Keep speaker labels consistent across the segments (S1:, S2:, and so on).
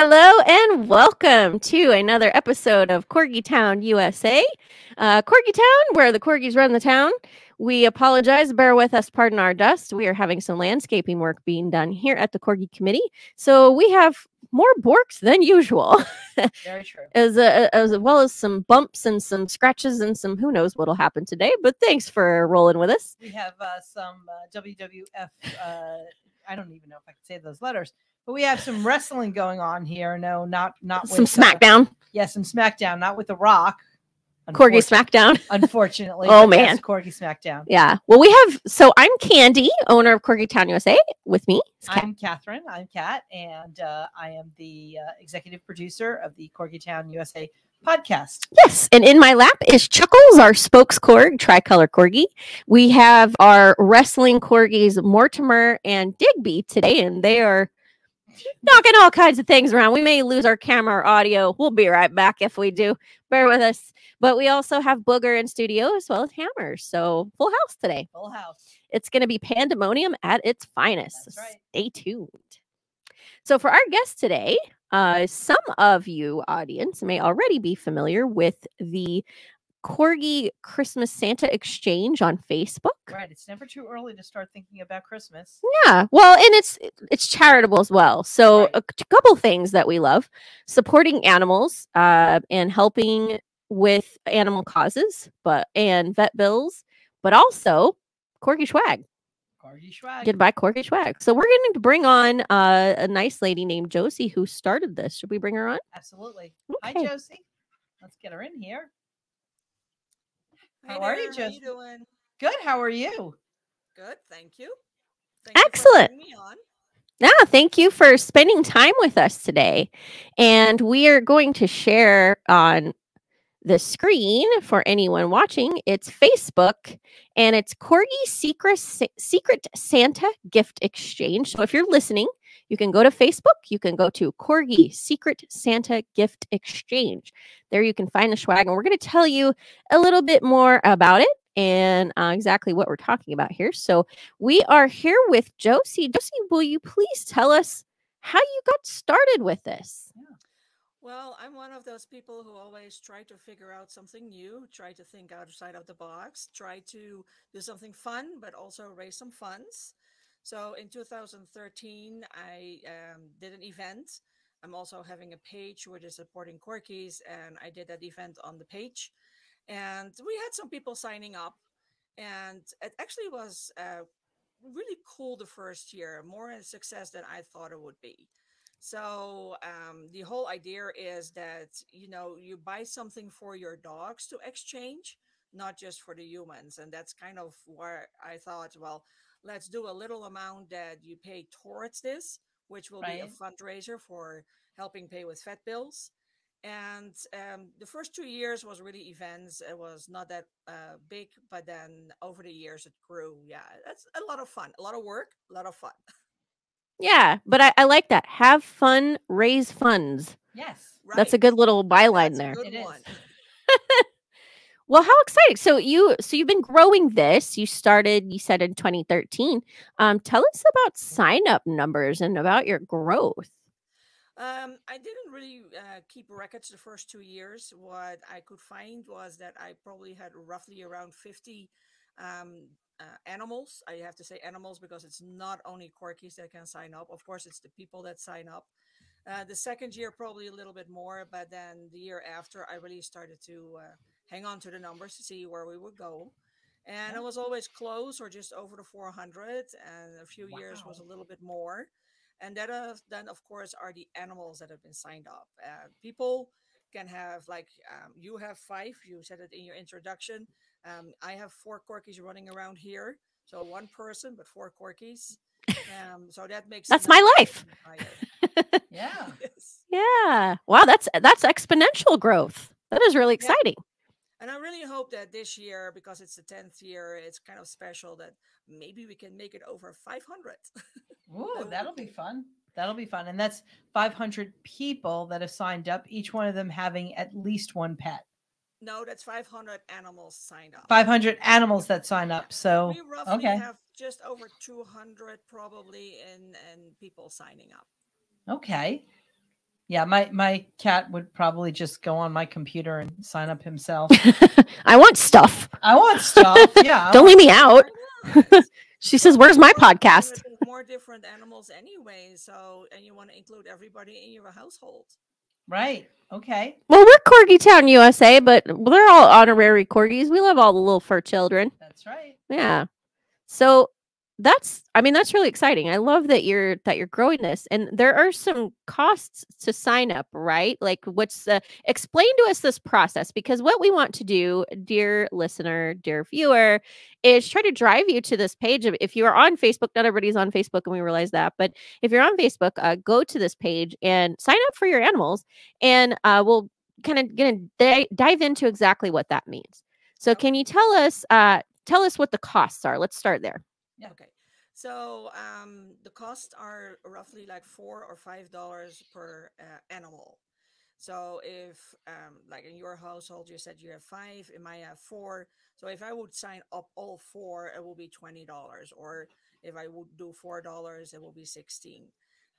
S1: Hello and welcome to another episode of Corgi Town USA. Uh, Corgi Town, where the corgis run the town. We apologize, bear with us, pardon our dust. We are having some landscaping work being done here at the Corgi Committee. So we have more borks than usual,
S2: Very true.
S1: as, uh, as well as some bumps and some scratches and some who knows what'll happen today. But thanks for rolling with us.
S2: We have uh, some uh, WWF. Uh, I don't even know if I can say those letters, but we have some wrestling going on here. No, not not
S1: Some
S2: with, uh,
S1: SmackDown,
S2: yeah, some SmackDown, not with the Rock.
S1: Corgi SmackDown.
S2: Unfortunately.
S1: Oh,
S2: yes,
S1: man.
S2: Corgi SmackDown.
S1: Yeah. Well, we have, so I'm Candy, owner of Corgi Town USA. With me.
S2: I'm Catherine. I'm Kat, and uh, I am the uh, executive producer of the Corgi Town USA podcast.
S1: Yes, and in my lap is Chuckles, our spokes corg, tricolor corgi. We have our wrestling corgis, Mortimer and Digby, today, and they are knocking all kinds of things around. We may lose our camera or audio. We'll be right back if we do. Bear with us. But we also have Booger in studio as well as Hammer. So full house today.
S2: Full house.
S1: It's going to be pandemonium at its finest.
S2: Right.
S1: Stay tuned. So, for our guest today, uh, some of you audience may already be familiar with the Corgi Christmas Santa Exchange on Facebook.
S2: Right. It's never too early to start thinking about Christmas.
S1: Yeah, well, and it's it's charitable as well. So
S2: Right.
S1: a couple things that we love: supporting animals uh, and helping with animal causes, but and vet bills, but also Corgi swag.
S2: Corgi swag.
S1: Get by Corgi swag. So we're going to bring on uh, a nice lady named Josie who started this. Should we bring her on?
S2: Absolutely. Hi, Josie. Let's get her in here.
S3: Hey
S2: How are you,
S3: there, How
S2: Jess?
S3: you doing?
S2: Good. How are you?
S3: Good, thank you. Thank you for
S1: Excellent.
S3: having me on.
S1: Yeah, thank you for spending time with us today. And we are going to share on the screen for anyone watching. It's Facebook and it's Corgi Secret Secret Santa Gift Exchange. So if you're listening, you can go to Facebook, you can go to Corgi Secret Santa Gift Exchange. There you can find the swag and we're going to tell you a little bit more about it and uh, exactly what we're talking about here. So we are here with Josie. Josie, will you please tell us how you got started with this?
S3: Well, I'm one of those people who always try to figure out something new, try to think outside of the box, try to do something fun, but also raise some funds. So in 2013, I um, did an event. I'm also having a page which is supporting Corgis, and I did that event on the page. And we had some people signing up, and it actually was uh, really cool the first year, more a success than I thought it would be. So um, the whole idea is that you know you buy something for your dogs to exchange, not just for the humans, and that's kind of where I thought, well, let's do a little amount that you pay towards this, which will be a fundraiser for helping pay with vet bills. And um, the first two years was really events. It was not that uh, big, but then over the years it grew. Yeah, that's a lot of fun, a lot of work, a lot of fun.
S1: Yeah, but I, I like that. Have fun, raise funds.
S2: Yes.
S1: That's a good little byline
S3: That's a
S1: there.
S3: good
S2: It is.
S3: one.
S1: Well, how exciting! So you, so you've been growing this. You started, you said in 2013. Um, tell us about sign up numbers and about your growth.
S3: Um, I didn't really uh, keep records the first two years. What I could find was that I probably had roughly around 50 um, uh, animals. I have to say animals because it's not only corgis that can sign up. Of course, it's the people that sign up. Uh, the second year, probably a little bit more, but then the year after, I really started to uh, hang on to the numbers to see where we would go. And
S2: Yeah.
S3: it was always close or just over the 400, and a few years was a little bit more and that uh, then of course are the animals that have been signed up uh, people can have like um, you have five you said it in your introduction um, i have four corkies running around here so one person but four corkies um, so that makes
S1: That's my life.
S2: Yeah.
S3: yes.
S1: Yeah. Wow, that's that's exponential growth. That is really
S3: Yeah.
S1: exciting.
S3: and i really hope that this year because it's the 10th year it's kind of special that maybe we can make it over 500
S2: Ooh, that'll
S3: be
S2: be fun. That'll be fun. And that's 500 people that have signed up, each one of them having at least one pet.
S3: no that's 500 animals signed up
S2: 500 animals that sign up. So,
S3: we roughly
S2: okay.
S3: have just over 200 probably in in people signing up
S2: okay. Yeah, my my cat would probably just go on my computer and sign up himself.
S1: I want stuff.
S2: I want stuff. Yeah.
S1: Don't leave me out. She says, "Where's my podcast?"
S3: Have More different animals anyway, so and you want to include everybody in your household.
S2: Right. Okay.
S1: Well, we're Corgi Town, USA, but they're all honorary corgis. We love all the little fur children.
S2: That's right.
S1: Yeah. So that's I mean that's really exciting. I love that you're that you're growing this and there are some costs to sign up, right? Like what's the explain to us this process because what we want to do, dear listener, dear viewer, is try to drive you to this page if you are on Facebook, not everybody's on Facebook and we realize that, but if you're on Facebook, uh, go to this page and sign up for your animals and uh, we'll kind of gonna di- dive into exactly what that means. So can you tell us uh tell us what the costs are? Let's start there.
S2: Yeah.
S3: Okay. So um, the costs are roughly like four or five dollars per uh, animal. So if um, like in your household you said you have five, in my have four. So if I would sign up all four, it will be twenty dollars. Or if I would do four dollars, it will be sixteen.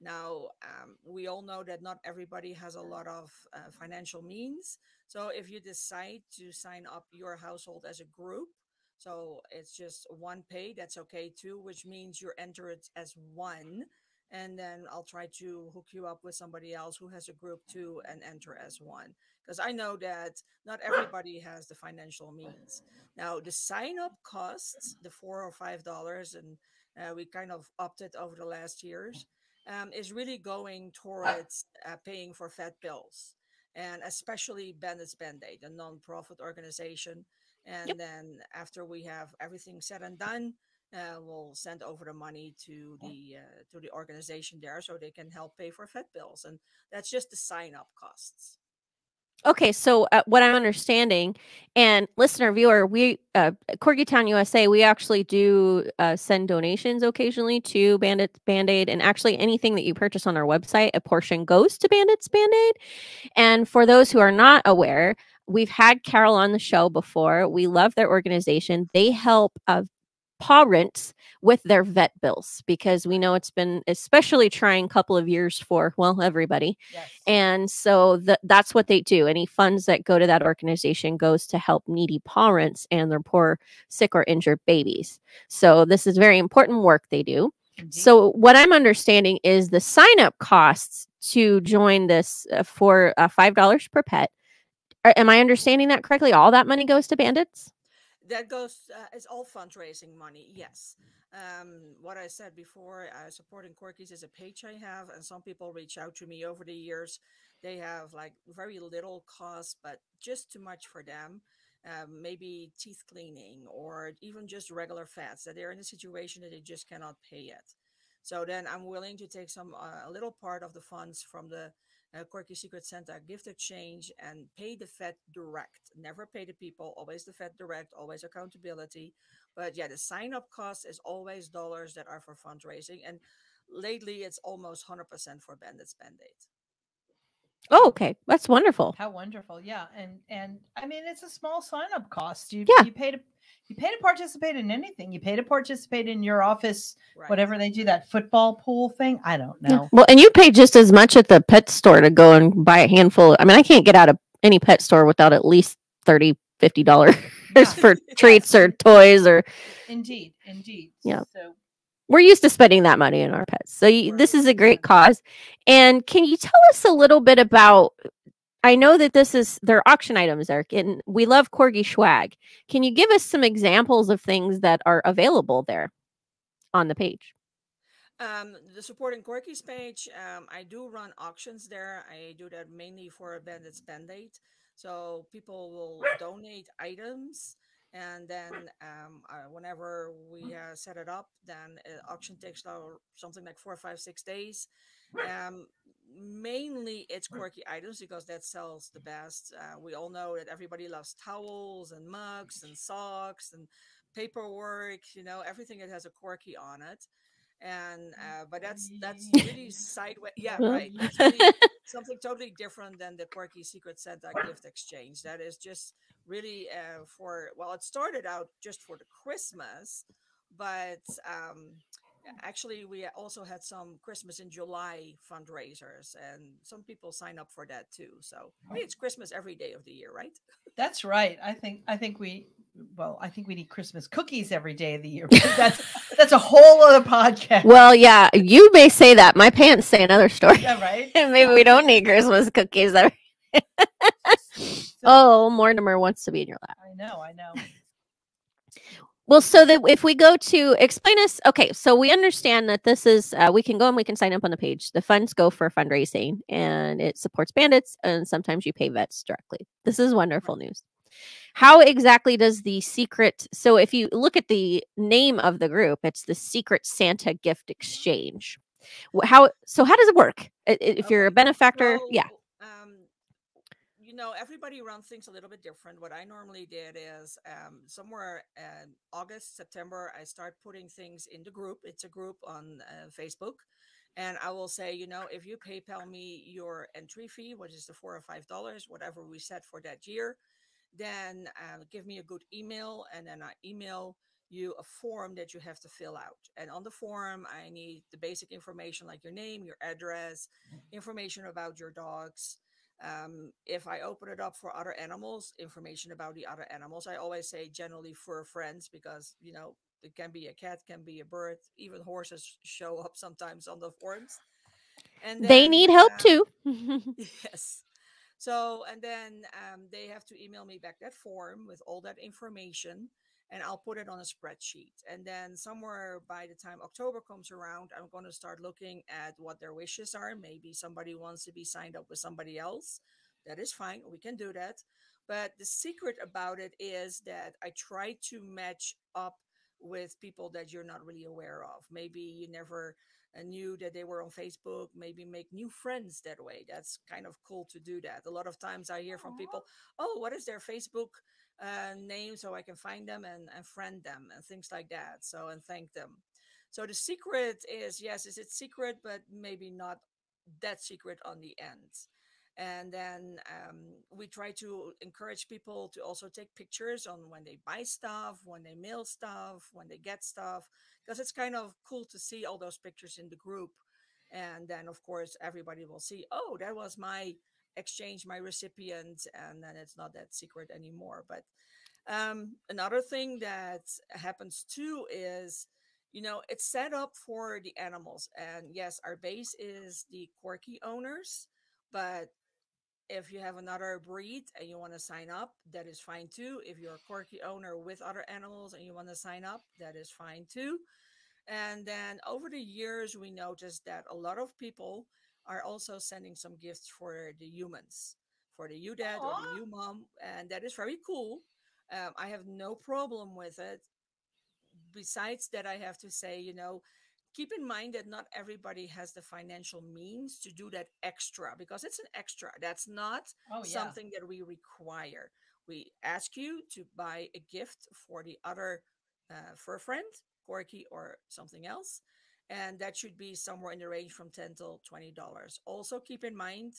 S3: Now um, we all know that not everybody has a lot of uh, financial means. So if you decide to sign up your household as a group, so it's just one pay. That's okay too, which means you enter it as one. And then I'll try to hook you up with somebody else who has a group too and enter as one. Because I know that not everybody has the financial means. Now, the sign up costs, the four or five dollars, and uh, we kind of it over the last years, um, is really going towards uh, paying for vet bills. And especially Bandits Band Aid, a nonprofit organization and then after we have everything said and done uh, we'll send over the money to the uh, to the organization there so they can help pay for vet bills and that's just the sign up costs.
S1: Okay, so uh, what I'm understanding, and listener viewer, we uh, Corgi Town USA, we actually do uh, send donations occasionally to Bandits Band Aid, and actually anything that you purchase on our website, a portion goes to Bandits Band Aid. And for those who are not aware, we've had Carol on the show before. We love their organization. They help uh, parents with their vet bills because we know it's been especially trying couple of years for well everybody
S2: Yes.
S1: and so th- that's what they do. Any funds that go to that organization goes to help needy parents and their poor, sick or injured babies. So this is very important work they do.
S2: Indeed.
S1: So what I'm understanding is the sign up costs to join this uh, for uh, five dollars per pet. Am I understanding that correctly? All that money goes to bandits.
S3: that goes uh, it's all fundraising money yes um what i said before uh, supporting corkies is a page i have and some people reach out to me over the years they have like very little cost but just too much for them um, maybe teeth cleaning or even just regular fats that they're in a situation that they just cannot pay it so then i'm willing to take some uh, a little part of the funds from the uh, Corgi Secret Santa gift exchange and pay the Fed direct. Never pay the people, always the Fed direct, always accountability. But yeah, the sign up cost is always dollars that are for fundraising. And lately it's almost 100% for Bandits Band Aid.
S1: Oh, okay, that's wonderful.
S2: How wonderful. Yeah. And and I mean it's a small sign up cost. You
S1: Yeah.
S2: you pay to you pay to participate in anything. You pay to participate in your office,
S3: Right.
S2: whatever they do, that football pool thing. I don't
S1: Yeah.
S2: know.
S1: Well, and you pay just as much at the pet store to go and buy a handful. I mean, I can't get out of any pet store without at least 30 50 dollars
S2: Yeah.
S1: for treats or toys or
S2: Indeed, indeed.
S1: Yeah.
S2: So
S1: we're used to spending that money on our pets. So y this is a great cause. And can you tell us a little bit about I know that this is they're auction items, Eric, and we love corgi swag. Can you give us some examples of things that are available there on the page?
S3: Um, the supporting corgis page, um, I do run auctions there. I do that mainly for Bandits Band Aid. So people will donate items, and then um, uh, whenever we uh, set it up, then uh, auction takes something like four, five, six days. Um, mainly it's quirky items because that sells the best. Uh, we all know that everybody loves towels and mugs and socks and paperwork. You know everything that has a Corgi on it and uh, but that's that's really sideways. Yeah, right. Really something totally different than the quirky Secret Santa gift exchange. That is just really uh, for well, it started out just for the Christmas, but um, actually, we also had some Christmas in July fundraisers, and some people sign up for that too. So I mean, oh. it's Christmas every day of the year, right?
S2: That's right. I think I think we well, I think we need Christmas cookies every day of the year. But that's that's a whole other podcast.
S1: Well, yeah, you may say that. My pants say another story.
S2: Yeah, right.
S1: Maybe we don't need Christmas cookies. every- oh, Mortimer wants to be in your lap.
S2: I know, I know.
S1: Well, so that if we go to explain us, okay, so we understand that this is uh, we can go and we can sign up on the page. The funds go for fundraising, and it supports bandits, and sometimes you pay vets directly. This is wonderful news. How exactly does the secret? So if you look at the name of the group, it's the Secret Santa Gift Exchange. How so? How does it work? If you're a benefactor, yeah.
S3: Know, everybody runs things a little bit different. What I normally did is um, somewhere in August, September, I start putting things in the group. It's a group on uh, Facebook. And I will say, you know, if you PayPal me your entry fee, which is the four or five dollars, whatever we set for that year, then uh, give me a good email, and then I email you a form that you have to fill out. And on the form, I need the basic information like your name, your address, information about your dogs. Um, if I open it up for other animals, information about the other animals. I always say generally for friends because you know it can be a cat, can be a bird, even horses show up sometimes on the forms. And
S1: They need help
S3: um,
S1: too.
S3: yes. So, and then um, they have to email me back that form with all that information, and I'll put it on a spreadsheet. And then somewhere by the time October comes around, I'm going to start looking at what their wishes are. Maybe somebody wants to be signed up with somebody else. That is fine. We can do that. But the secret about it is that I try to match up with people that you're not really aware of. Maybe you never uh, knew that they were on Facebook, maybe make new friends that way. That's kind of cool to do that. A lot of times I hear from people, oh, what is their Facebook uh, name so I can find them and, and friend them and things like that. So, and thank them. So the secret is yes, is it secret, but maybe not that secret on the end. And then um, we try to encourage people to also take pictures on when they buy stuff, when they mail stuff, when they get stuff, because it's kind of cool to see all those pictures in the group. And then, of course, everybody will see, oh, that was my exchange, my recipient, and then it's not that secret anymore. But um, another thing that happens too is, you know, it's set up for the animals. And yes, our base is the Corky owners, but if you have another breed and you want to sign up, that is fine too. If you're a Corky owner with other animals and you want to sign up, that is fine too. And then over the years, we noticed that a lot of people are also sending some gifts for the humans, for the you dad or the you mom, and that is very cool. Um, I have no problem with it. Besides that, I have to say, you know, keep in mind that not everybody has the financial means to do that extra because it's an extra. That's not
S2: Oh yeah.
S3: something that we require. We ask you to buy a gift for the other uh, for a friend, Corky, or something else, and that should be somewhere in the range from ten to twenty dollars. Also, keep in mind,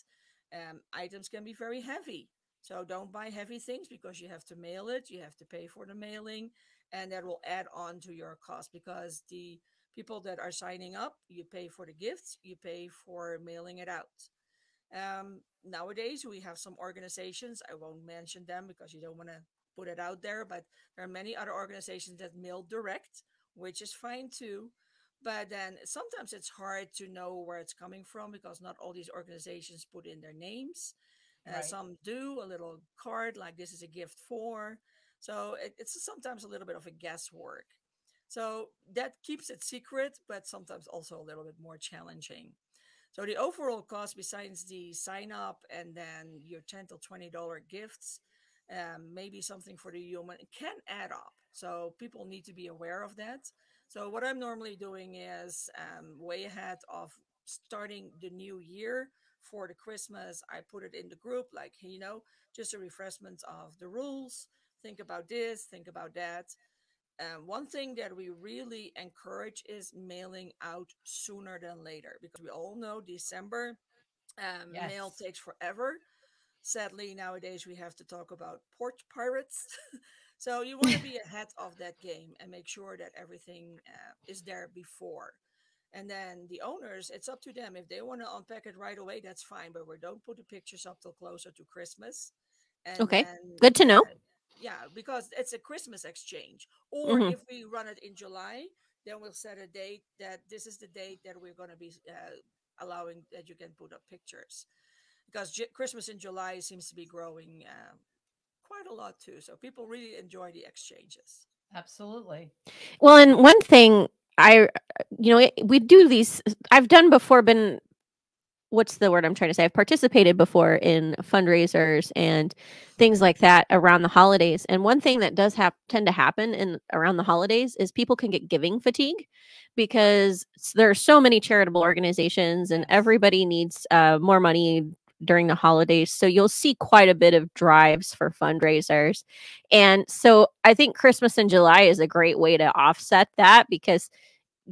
S3: um, items can be very heavy, so don't buy heavy things because you have to mail it, you have to pay for the mailing, and that will add on to your cost because the people that are signing up, you pay for the gifts, you pay for mailing it out. Um, nowadays, we have some organizations. I won't mention them because you don't want to put it out there, but there are many other organizations that mail direct, which is fine too. But then sometimes it's hard to know where it's coming from because not all these organizations put in their names. Uh, Some do a little card like this is a gift for. So it, it's sometimes a little bit of a guesswork. So that keeps it secret, but sometimes also a little bit more challenging. So the overall cost, besides the sign up and then your ten to twenty dollar gifts, um, maybe something for the human, can add up. So people need to be aware of that. So what I'm normally doing is um, way ahead of starting the new year for the Christmas. I put it in the group, like you know, just a refreshment of the rules. Think about this. Think about that. Um, one thing that we really encourage is mailing out sooner than later because we all know December um, mail takes forever. Sadly, nowadays we have to talk about port pirates. So you want to be ahead of that game and make sure that everything uh, is there before. And then the owners, it's up to them. If they want to unpack it right away, that's fine. But we don't put the pictures up till closer to Christmas. And
S1: Okay.
S3: then,
S1: Good to know.
S3: uh, yeah, because it's a Christmas exchange. Or
S1: Mhm.
S3: if we run it in July, then we'll set a date that this is the date that we're going to be uh, allowing that you can put up pictures. Because J- Christmas in July seems to be growing uh, quite a lot too. So people really enjoy the exchanges.
S2: Absolutely.
S1: Well, and one thing I, you know, it- we do these. I've done before. Been what's the word I'm trying to say? I've participated before in fundraisers and things like that around the holidays. And one thing that does have tend to happen in around the holidays is people can get giving fatigue because s- there are so many charitable organizations and everybody needs uh, more money during the holidays. So you'll see quite a bit of drives for fundraisers. And so I think Christmas in July is a great way to offset that because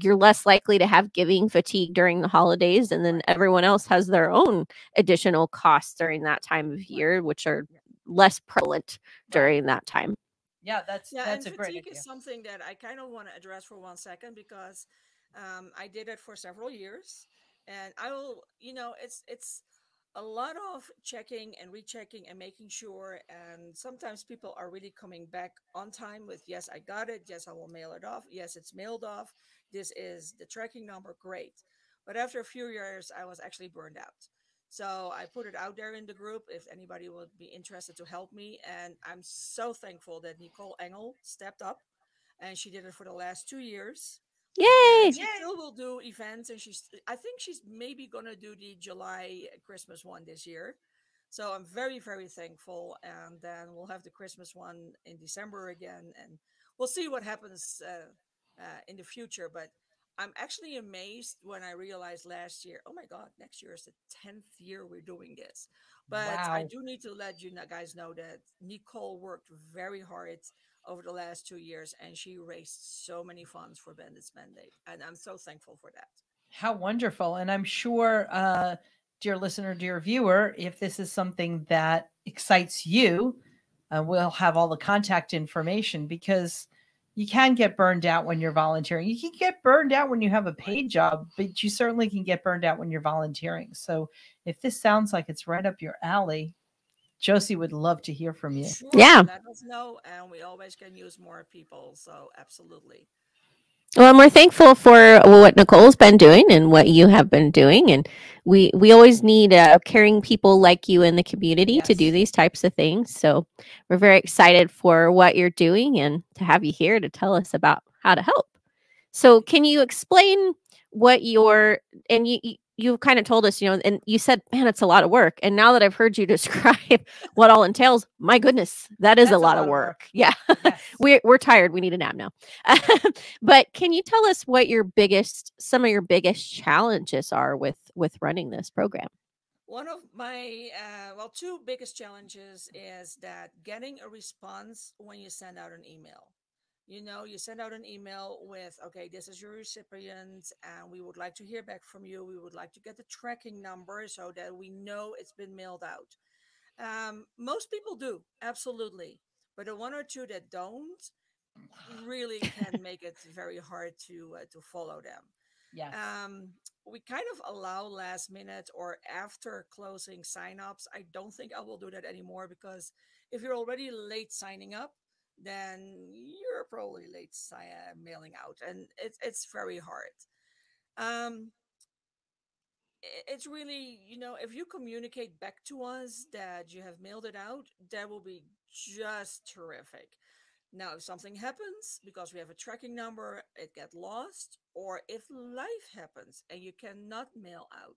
S1: you're less likely to have giving fatigue during the holidays and then everyone else has their own additional costs during that time of year which are less prevalent during that time.
S2: Yeah, that's
S3: Yeah,
S2: that's a
S3: and
S2: great
S3: fatigue
S2: idea.
S3: is something that I kind of want to address for one second because um, I did it for several years, and I will, you know, it's it's a lot of checking and rechecking and making sure. And sometimes people are really coming back on time with, yes, I got it. Yes, I will mail it off. Yes, it's mailed off. This is the tracking number. Great. But after a few years, I was actually burned out. So I put it out there in the group if anybody would be interested to help me. And I'm so thankful that Nicole Engel stepped up and she did it for the last two years.
S1: Yay!
S3: And She
S2: Yay.
S3: still will do events and she's I think she's maybe gonna do the July Christmas one this year. So I'm very, very thankful. And then we'll have the Christmas one in December again. And we'll see what happens uh, uh, in the future. But I'm actually amazed when I realized last year, oh my God, next year is the 10th year we're doing this. But I do need to let you guys know that Nicole worked very hard over the last two years and she raised so many funds for Bandits Band Aid. And I'm so thankful for that.
S2: How wonderful. And I'm sure, uh, dear listener, dear viewer, if this is something that excites you, uh, we'll have all the contact information because you can get burned out when you're volunteering. You can get burned out when you have a paid job, but you certainly can get burned out when you're volunteering. So if this sounds like it's right up your alley, Josie would love to hear from you.
S3: Sure,
S1: Yeah.
S3: Let us know. And we always can use more people. So absolutely.
S1: Well, and we're thankful for what Nicole's been doing and what you have been doing, and we we always need uh, caring people like you in the community to do these types of things. So we're very excited for what you're doing and to have you here to tell us about how to help. So, can you explain what your and you you, kind of told us, you know, and you said, "Man, it's a lot of work." And now that I've heard you describe what all entails, my goodness, that is
S2: That's
S1: a lot, of work. Yeah.
S2: Yes.
S1: we're we're tired. We need a nap now. but can you tell us what your biggest, some of your biggest challenges are with with running this program?
S3: One of my, uh, well, two biggest challenges is that getting a response when you send out an email. You know, you send out an email with, okay, this is your recipient, and we would like to hear back from you. We would like to get the tracking number so that we know it's been mailed out. Um, most people do, absolutely. But the one or two that don't really can make it very hard to uh, to follow them
S2: Yes.
S3: um, we kind of allow last minute or after closing signups. I don't think I will do that anymore because if you're already late signing up, then you're probably late uh, mailing out, and it's it's very hard. Um, it's really you know if you communicate back to us that you have mailed it out, that will be just terrific. Now, if something happens because we have a tracking number, it get lost, or if life happens and you cannot mail out,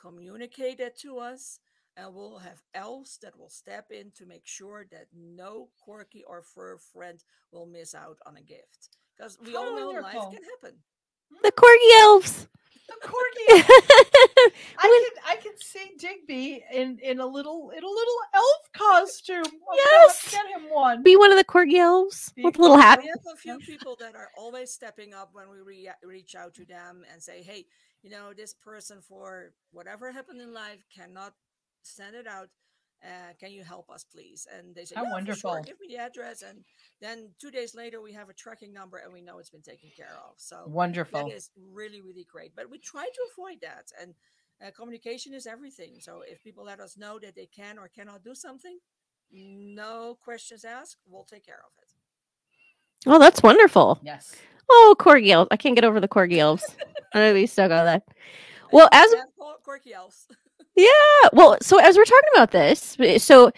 S3: communicate it to us, and we'll have elves that will step in to make sure that no quirky or fur friend will miss out on a gift. Because we all know life can happen.
S1: The corgi elves.
S2: The corgi. I can I can see Digby in in a little in a little elf costume. Oh, I'm gonna have to
S1: Yes.
S2: get him one.
S1: Be one of the corgi elves
S2: Be
S1: with a little hat.
S3: We have a few people that are always stepping up when we re- reach out to them and say, hey, you know, this person for whatever happened in life cannot send it out. Uh, can you help us, please? And they say,
S2: How
S3: "Yeah,
S2: wonderful.
S3: Sure. Give me the address." And then two days later, we have a tracking number, and we know it's been taken care of. So
S2: Wonderful.
S3: that is really, really great. But we try to avoid that. And uh, communication is everything. So if people let us know that they can or cannot do something, no questions asked, we'll take care of it.
S1: Oh, that's wonderful.
S2: Yes.
S1: Oh, corgi elves. I can't get over the corgi elves. I know we stuck on that. Well, as
S3: Yeah, cor- quirky elves.
S1: yeah, well, so as we're talking about this, so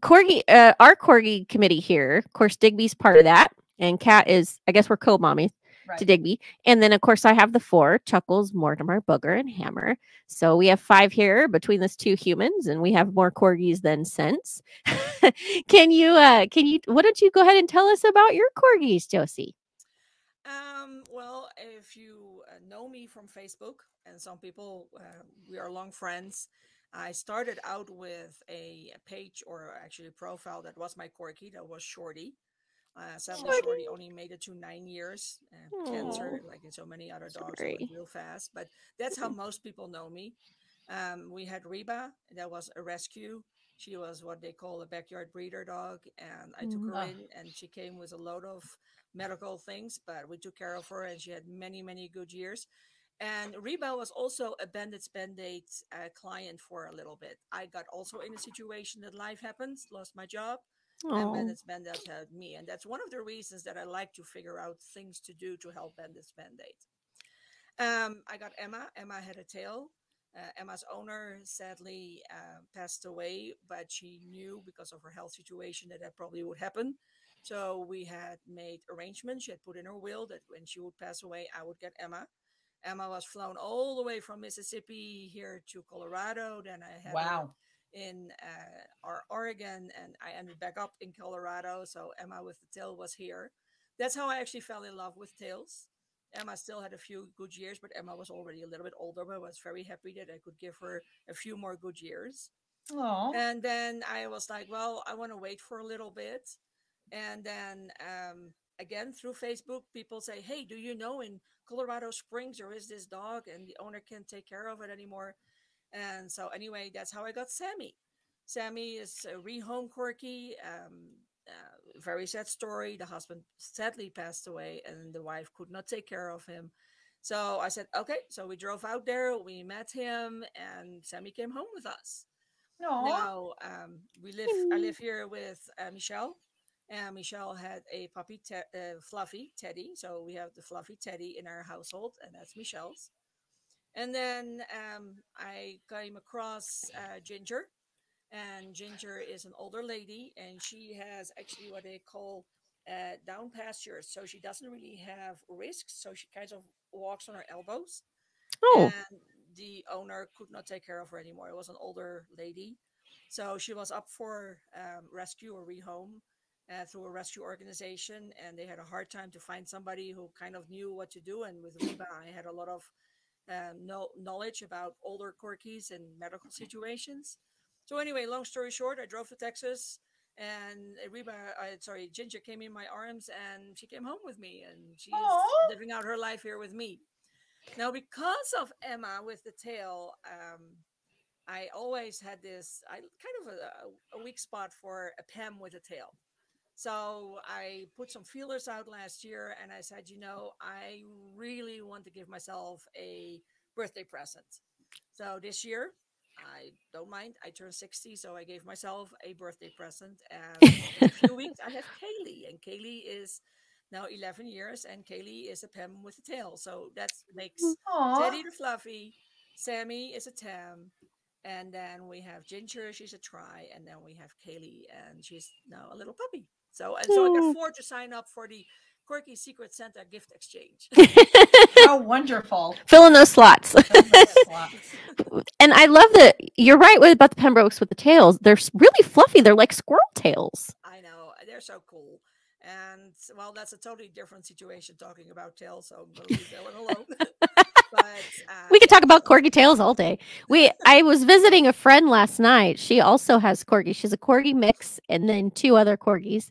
S1: corgi, uh, our corgi committee here, of course, Digby's part of that, and Kat is, I guess, we're co-mommies to Digby, and then of course I have the four: Chuckles, Mortimer, Booger, and Hammer. So we have five here between these two humans, and we have more corgis than sense. can you, uh, can you, why don't you go ahead and tell us about your corgis, Josie?
S3: Well, if you uh, know me from Facebook, and some people, uh, we are long friends. I started out with a, page or actually a profile that was my corgi, that was Shorty. Uh, sadly,
S1: Shorty.
S3: Shorty only made it to nine years. Uh, cancer, like in so many other dogs, it went
S1: Sorry.
S3: real fast. But that's how most people know me. Um, we had Reba, that was a rescue. She was what they call a backyard breeder dog, and I took
S1: Mm.
S3: her
S2: Ah.
S3: in, and she came with a load of medical things, but we took care of her, and she had many, many good years. And Reba was also a Bandits Band-Aid uh, client for a little bit. I got also in a situation that life happens, lost my job, and
S1: Oh,
S3: Bandits Band-Aid had me. And that's one of the reasons that I like to figure out things to do to help Bandits Band-Aid. Um, I got Emma. Emma had a tail. Uh, Emma's owner sadly uh, passed away, but she knew because of her health situation that that probably would happen. So we had made arrangements. She had put in her will that when she would pass away, I would get Emma. Emma was flown all the way from Mississippi here to Colorado. Then I had
S2: Wow.
S3: in uh, our Oregon, and I ended back up in Colorado. So Emma with the tail was here. That's how I actually fell in love with tails. Emma still had a few good years, but Emma was already a little bit older. But I was very happy that I could give her a few more good years.
S2: Oh.
S3: And then I was like, well, I want to wait for a little bit. And then um, again, through Facebook, people say, hey, do you know in Colorado Springs there is this dog and the owner can't take care of it anymore? And so, anyway, that's how I got Sammy. Sammy is a rehome corky. Um, uh, very sad story. The husband sadly passed away, and the wife could not take care of him. So I said, okay. So we drove out there, we met him, and Sammy came home with us.
S2: No.
S3: Now um, we live. I live here with uh, Michelle, and Michelle had a puppy, te- uh, Fluffy Teddy. So we have the Fluffy Teddy in our household, and that's Michelle's. And then um, I came across uh, Ginger, and Ginger is an older lady, and she has actually what they call uh, down pasterns. So she doesn't really have risks. So she kind of walks on her elbows
S1: oh,
S3: and the owner could not take care of her anymore. It was an older lady, so she was up for um, rescue or rehome uh, through a rescue organization, and they had a hard time to find somebody who kind of knew what to do. And with Reba, I had a lot of um, no knowledge about older corgis and medical situations. So anyway, long story short, I drove to Texas. And Reba, uh, sorry, Ginger came in my arms and she came home with me, and she's
S2: Aw.
S3: living out her life here with me. Now, because of Emma with the tail, um, I always had this I kind of a, a weak spot for a Pem with a tail. So I put some feelers out last year and I said, you know, I really want to give myself a birthday present. So this year, I don't mind. I turned 60, so I gave myself a birthday present. And in a few weeks, I have Kaylee, and Kaylee is now 11 years, and Kaylee is a Pem with a tail. So that makes
S2: Aw.
S3: Teddy the Fluffy, Sammy is a Tam, and then we have Ginger, she's a Try, and then we have Kaylee, and she's now a little puppy. So and so I got four to sign up for the Corgi Secret Santa gift exchange.
S2: How wonderful.
S1: fill in those slots.
S2: Slots.
S1: and I love that you're right with about the Pembrokes with the tails. They're really fluffy. They're like squirrel tails.
S3: I know they're so cool. And well, that's a totally different situation talking about tails, so I'm gonna leave that one alone. but uh,
S1: We could talk about corgi tails all day. We I was visiting a friend last night. She also has corgi. She's a corgi mix and then two other corgis.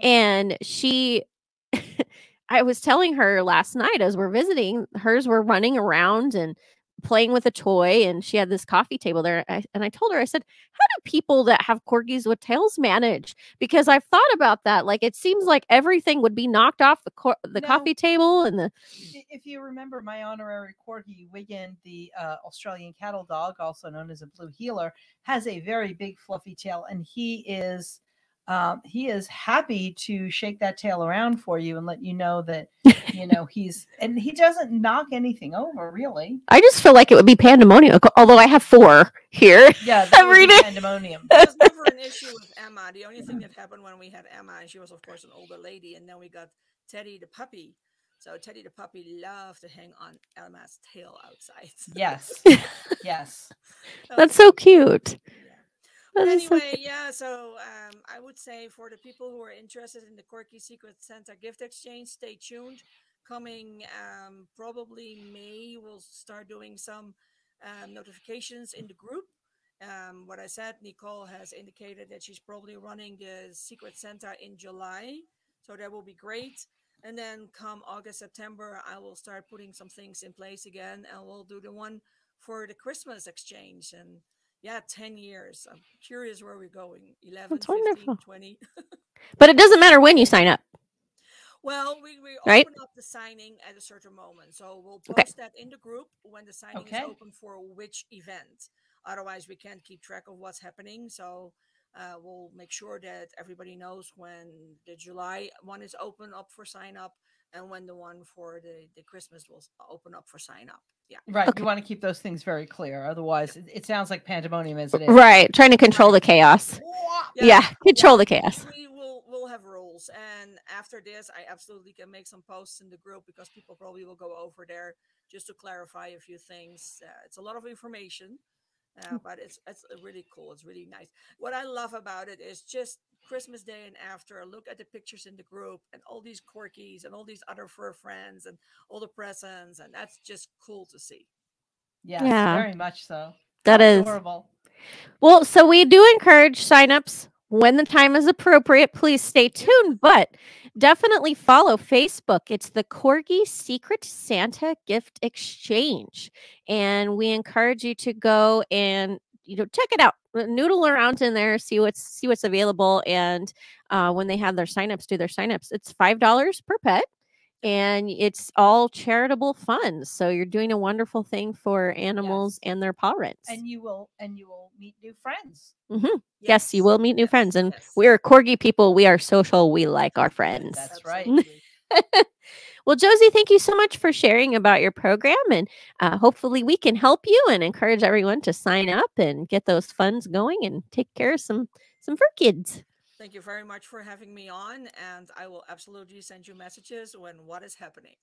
S1: And she I was telling her last night as we're visiting, hers were running around and playing with a toy and she had this coffee table there I, and i told her i said how do people that have corgis with tails manage because i've thought about that like it seems like everything would be knocked off the cor- the
S2: No.
S1: coffee table and the
S2: If you remember, my honorary corgi, Wigan, the uh, Australian cattle dog, also known as a blue heeler, has a very big fluffy tail, and he is um, he is happy to shake that tail around for you and let you know that you know he's and he doesn't knock anything over really.
S1: i just feel like it would be pandemonium although i have four here
S2: Yeah, that would be
S1: day.
S2: pandemonium.
S3: There was never an issue with Emma. The only thing that happened when we had Emma, and she was of course an older lady, and then we got Teddy the puppy. So Teddy the puppy loved to hang on Emma's tail outside.
S2: Yes, yes.
S1: That's so cute
S3: anyway, yeah. So um, I would say for the people who are interested in the Corgi Secret Santa gift exchange, stay tuned. Coming um, probably May, we'll start doing some um, notifications in the group. Um, what I said, Nicole has indicated that she's probably running the Secret Santa in July, so that will be great. And then come August, September, I will start putting some things in place again, and we'll do the one for the Christmas exchange. And yeah, 10 years. I'm curious where we're going. 11,
S1: That's
S3: 15,
S1: wonderful.
S3: 20.
S1: but it doesn't matter when you sign up
S3: Well, we, we
S1: Right?
S3: open up the signing at a certain moment. So we'll
S1: Okay.
S3: post that in the group when the signing
S2: Okay.
S3: is open for which event. Otherwise, we can't keep track of what's happening. So uh, we'll make sure that everybody knows when the July one is open up for sign up and when the one for the, the Christmas will open up for sign up. Yeah.
S2: Right.
S1: Okay.
S2: You want to keep those things very clear. Otherwise, it, it sounds like pandemonium as it is.
S1: right trying to control the chaos yeah, control the chaos
S3: we will we'll have rules and after this i absolutely can make some posts in the group because people probably will go over there just to clarify a few things uh, it's a lot of information uh, but it's it's really cool it's really nice what i love about it is just christmas day and after look at the pictures in the group and all these quirkies and all these other fur friends and all the presents and that's just cool to see
S2: Yes,
S1: Yeah.
S2: very much so.
S1: that
S2: How
S1: is
S2: adorable.
S1: Well, so we do encourage signups when the time is appropriate. Please stay tuned, but definitely follow Facebook. It's the Corgi Secret Santa Gift Exchange. And we encourage you to go and you know check it out noodle around in there see what's see what's available and uh, when they have their signups do their signups it's five dollars per pet and it's all charitable funds so you're doing a wonderful thing for animals and their parents
S2: And you will and you will meet new friends.
S1: Yes, you will meet new
S3: yes,
S1: friends. And
S3: yes.
S1: we're corgi people. We are social. We like our friends.
S2: That's right.
S1: Well, Josie, thank you so much for sharing about your program. And uh, hopefully, we can help you and encourage everyone to sign up and get those funds going and take care of some some fur kids.
S3: Thank you very much for having me on, and I will absolutely send you messages when what is happening.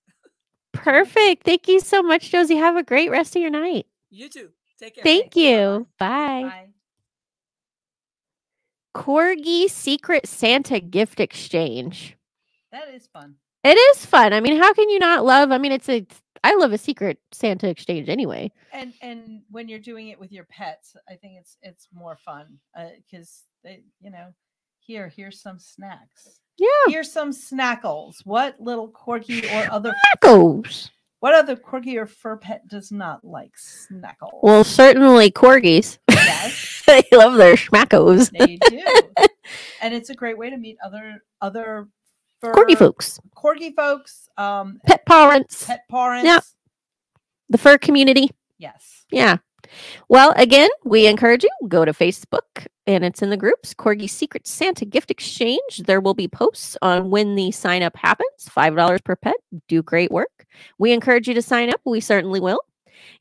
S1: Perfect. Thank you so much, Josie. Have a great rest of your night.
S3: You too. Take care.
S1: Thank
S2: Bye-bye.
S1: you. Bye.
S2: Bye.
S1: Corgi Secret Santa Gift Exchange.
S2: That is fun.
S1: It is fun. I mean, how can you not love? I mean, it's a. I love a Secret Santa exchange anyway.
S2: And and when you're doing it with your pets, I think it's it's more fun uh, because they you know here here's some snacks.
S1: Yeah.
S2: Here's some snackles. What little corgi or other
S1: Tacos.
S2: what other corgi or fur pet does not like snackles?
S1: Well, certainly corgis.
S2: yes,
S1: they love their schmackos.
S2: they do. and it's a great way to meet other other fur
S1: Corgi folks,
S2: corgi folks, um,
S1: pet parents,
S2: pet parents. Yeah.
S1: The fur community.
S2: Yes.
S1: Yeah. Well, again, we encourage you go to Facebook and it's in the groups Corgi Secret Santa Gift Exchange. There will be posts on when the sign up happens. $5 per pet. Do great work. We encourage you to sign up. We certainly will.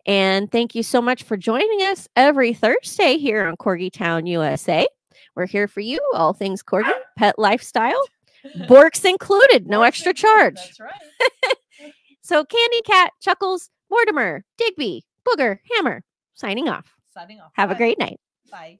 S1: And thank you so much for joining us every Thursday here on Corgi Town, USA. We're here for you, all things Corgi, pet lifestyle, Borks included, no extra charge.
S2: That's right.
S1: So, Candy Kat, Chuckles, Mortimer, Digby, Booger, Hammer, signing off.
S2: Signing off.
S1: Have a great night.
S2: Bye.